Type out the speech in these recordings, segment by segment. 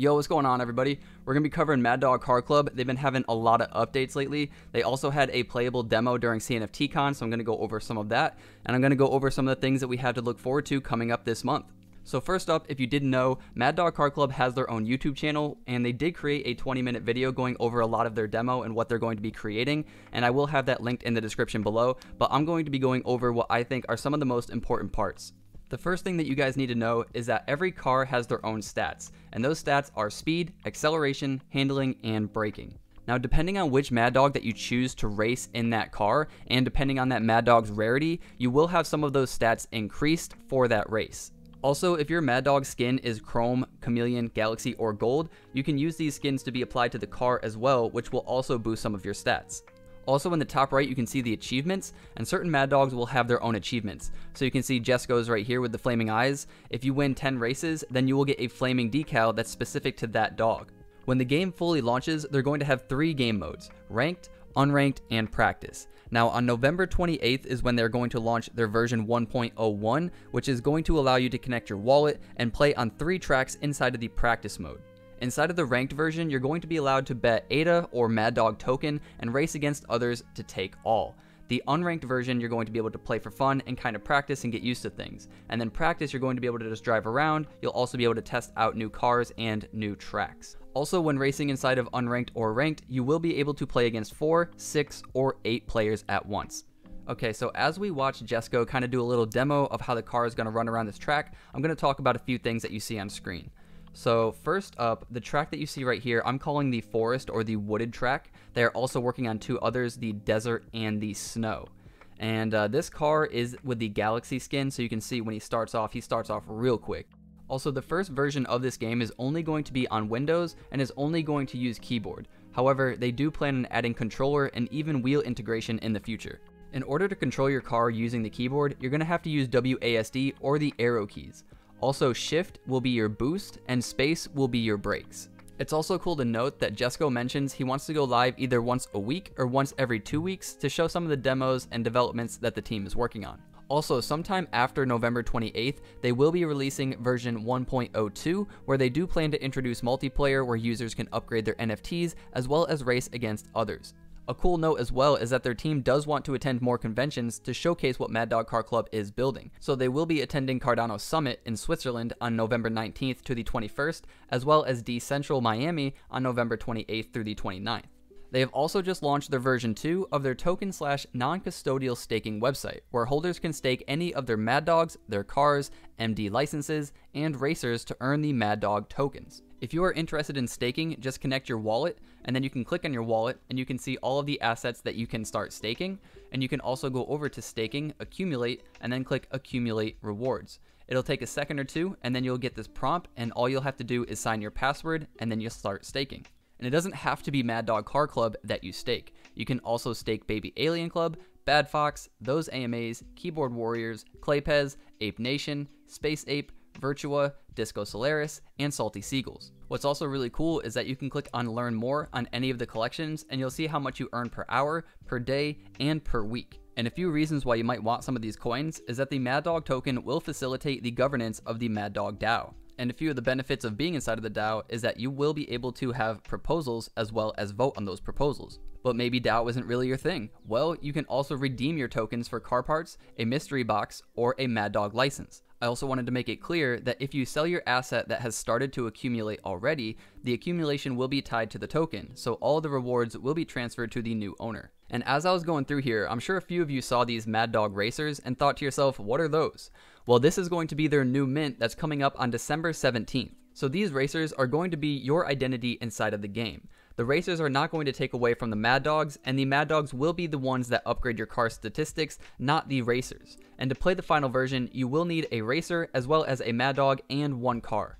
Yo, what's going on, everybody? We're going to be covering Mad Dog Car Club. They've been having a lot of updates lately. They also had a playable demo during CNFTCon, so I'm going to go over some of that. And I'm going to go over some of the things that we have to look forward to coming up this month. So first up, if you didn't know, Mad Dog Car Club has their own YouTube channel, and they did create a 20 minute video going over a lot of their demo and what they're going to be creating, and I will have that linked in the description below, but I'm going to be going over what I think are some of the most important parts. The first thing that you guys need to know is that every car has their own stats, and those stats are speed, acceleration, handling, and braking. Now, depending on which Mad Dog that you choose to race in that car, and depending on that Mad Dog's rarity, you will have some of those stats increased for that race. Also, if your Mad Dog skin is Chrome, Chameleon, Galaxy, or Gold, you can use these skins to be applied to the car as well, which will also boost some of your stats. Also in the top right, you can see the achievements, and certain Mad Dogs will have their own achievements. So you can see Jesco's right here with the flaming eyes. If you win 10 races, then you will get a flaming decal that's specific to that dog. When the game fully launches, they're going to have three game modes, Ranked, Unranked, and Practice. Now, on November 28th is when they're going to launch their version 1.01, which is going to allow you to connect your wallet and play on three tracks inside of the practice mode. Inside of the ranked version, you're going to be allowed to bet ADA or Mad Dog token and race against others to take all. The unranked version, you're going to be able to play for fun and kind of practice and get used to things. And then practice, you're going to be able to just drive around. You'll also be able to test out new cars and new tracks. Also, when racing inside of unranked or ranked, you will be able to play against 4, 6, or 8 players at once. Okay, so as we watch Jesco kind of do a little demo of how the car is going to run around this track, I'm going to talk about a few things that you see on screen. So first up, the track that you see right here, I'm calling the forest or the wooded track. They are also working on two others, the desert and the snow. And uh, this car is with the Galaxy skin, so you can see when he starts off, he starts off real quick. Also, the first version of this game is only going to be on Windows and is only going to use keyboard. However, they do plan on adding controller and even wheel integration in the future. In order to control your car using the keyboard, you're going to have to use WASD or the arrow keys. Also, shift will be your boost and space will be your brakes. It's also cool to note that Jesco mentions he wants to go live either once a week or once every two weeks to show some of the demos and developments that the team is working on. Also, sometime after November 28th, they will be releasing version 1.02, where they do plan to introduce multiplayer where users can upgrade their NFTs as well as race against others. A cool note as well is that their team does want to attend more conventions to showcase what Mad Dog Car Club is building. So they will be attending Cardano Summit in Switzerland on November 19th to the 21st, as well as Decentral Miami on November 28th through the 29th. They have also just launched their version 2 of their token slash non custodial staking website, where holders can stake any of their Mad Dogs, their cars, MD licenses, and racers to earn the Mad Dog tokens. If you are interested in staking, just connect your wallet and then you can click on your wallet and you can see all of the assets that you can start staking. And you can also go over to staking, accumulate, and then click accumulate rewards. It'll take a second or two and then you'll get this prompt and all you'll have to do is sign your password and then you'll start staking. And it doesn't have to be Mad Dog Car Club that you stake. You can also stake Baby Alien Club, Bad Fox, Those AMAs, Keyboard Warriors, Claypez, Ape Nation, Space Ape, Virtua, Disco Solaris, and Salty Seagulls. What's also really cool is that you can click on learn more on any of the collections and you'll see how much you earn per hour, per day, and per week. And a few reasons why you might want some of these coins is that the Mad Dog token will facilitate the governance of the Mad Dog DAO. And a few of the benefits of being inside of the DAO is that you will be able to have proposals as well as vote on those proposals. But maybe DAO isn't really your thing. Well, you can also redeem your tokens for car parts, a mystery box, or a Mad Dog license. I also wanted to make it clear that if you sell your asset that has started to accumulate already, the accumulation will be tied to the token, so all the rewards will be transferred to the new owner. And as I was going through here, I'm sure a few of you saw these Mad Dog Racers and thought to yourself, what are those? Well, this is going to be their new mint that's coming up on December 17th. So these racers are going to be your identity inside of the game. The racers are not going to take away from the Mad Dogs, and the Mad Dogs will be the ones that upgrade your car statistics, not the racers. And to play the final version, you will need a racer as well as a Mad Dog and one car.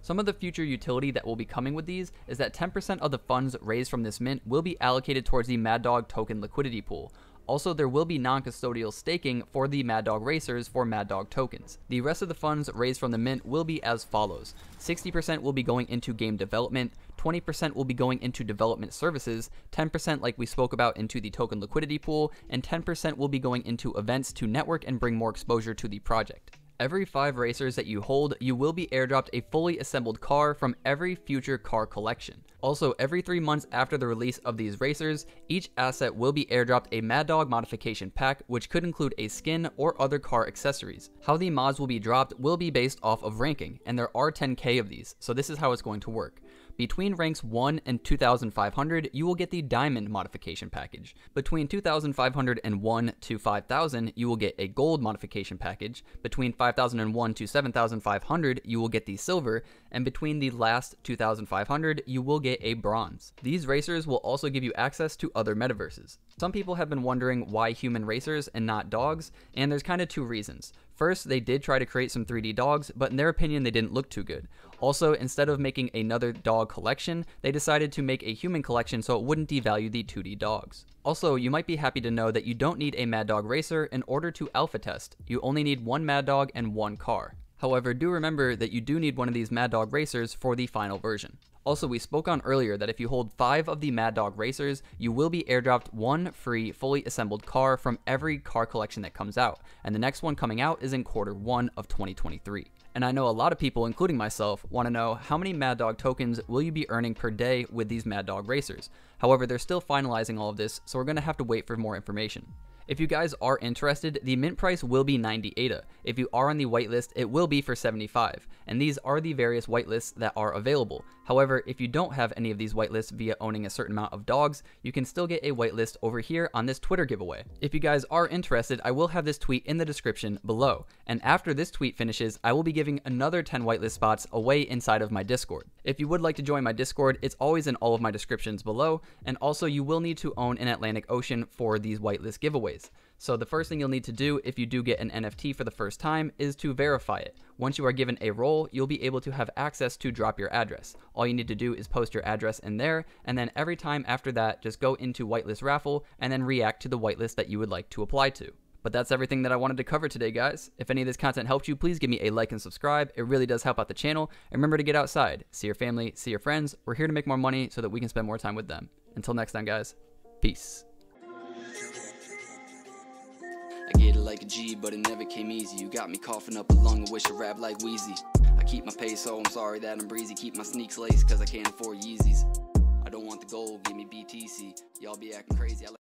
Some of the future utility that will be coming with these is that 10% of the funds raised from this mint will be allocated towards the Mad Dog token liquidity pool, also, there will be non-custodial staking for the Mad Dog Racers for Mad Dog tokens. The rest of the funds raised from the mint will be as follows. 60% will be going into game development, 20% will be going into development services, 10% like we spoke about into the token liquidity pool, and 10% will be going into events to network and bring more exposure to the project. Every 5 racers that you hold, you will be airdropped a fully assembled car from every future car collection. Also, every 3 months after the release of these racers, each asset will be airdropped a Mad Dog modification pack, which could include a skin or other car accessories. How the mods will be dropped will be based off of ranking, and there are 10k of these, so this is how it's going to work. Between ranks 1 and 2500, you will get the Diamond modification package. Between 2500 and 1 to 5000, you will get a Gold modification package. Between 5001 to 7500, you will get the Silver, and between the last 2500, you will get a Bronze. These racers will also give you access to other metaverses. Some people have been wondering why human racers and not dogs, and there's kind of two reasons. First, they did try to create some 3D dogs, but in their opinion, they didn't look too good. Also, instead of making another dog collection, they decided to make a human collection so it wouldn't devalue the 2D dogs. Also, you might be happy to know that you don't need a Mad Dog Racer in order to alpha test. You only need one Mad Dog and one car. However, do remember that you do need one of these Mad Dog Racers for the final version. Also, we spoke on earlier that if you hold 5 of the Mad Dog Racers, you will be airdropped one free fully assembled car from every car collection that comes out, and the next one coming out is in quarter 1 of 2023. And I know a lot of people, including myself, want to know how many Mad Dog tokens will you be earning per day with these Mad Dog Racers. However, they're still finalizing all of this, so we're going to have to wait for more information. If you guys are interested, the mint price will be 90 ADA. If you are on the whitelist, it will be for 75, and these are the various whitelists that are available. However, if you don't have any of these whitelists via owning a certain amount of dogs, you can still get a whitelist over here on this Twitter giveaway. If you guys are interested, I will have this tweet in the description below, and after this tweet finishes, I will be giving another 10 whitelist spots away inside of my Discord. If you would like to join my Discord, it's always in all of my descriptions below, and also you will need to own an Atlanick Ocean for these whitelist giveaways. So the first thing you'll need to do if you do get an NFT for the first time is to verify it. Once you are given a role, you'll be able to have access to drop your address. All you need to do is post your address in there, and then every time after that, just go into whitelist raffle and then react to the whitelist that you would like to apply to. But that's everything that I wanted to cover today, guys. If any of this content helped you, please give me a like and subscribe. It really does help out the channel. And remember to get outside, see your family, see your friends. We're here to make more money so that we can spend more time with them. Until next time, guys, peace. Like a G, but it never came easy. You got me coughing up a lung, I wish I rap like Wheezy. I keep my pace, so I'm sorry that I'm breezy. Keep my sneaks laced, cause I can't afford Yeezys. I don't want the gold, give me BTC. Y'all be acting crazy. I like